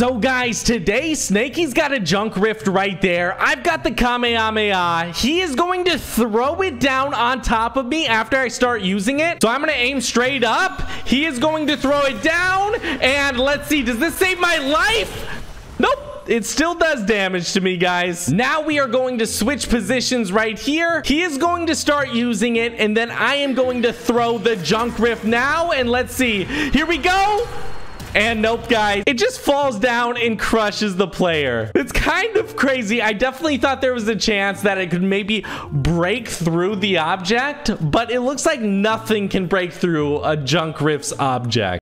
So guys, today Snakey's got a junk rift right there. I've got the Kamehameha. He is going to throw it down on top of me after I start using it. So I'm going to aim straight up. He is going to throw it down. And let's see, does this save my life? Nope it still does damage to me, guys. Now we are going to switch positions right here. He is going to start using it, and then I am going to throw the junk rift now. And let's see. Here we go. And nope, guys, it just falls down and crushes the player. It's kind of crazy. I definitely thought there was a chance that it could maybe break through the object, but it looks like nothing can break through a Junk Rift's object.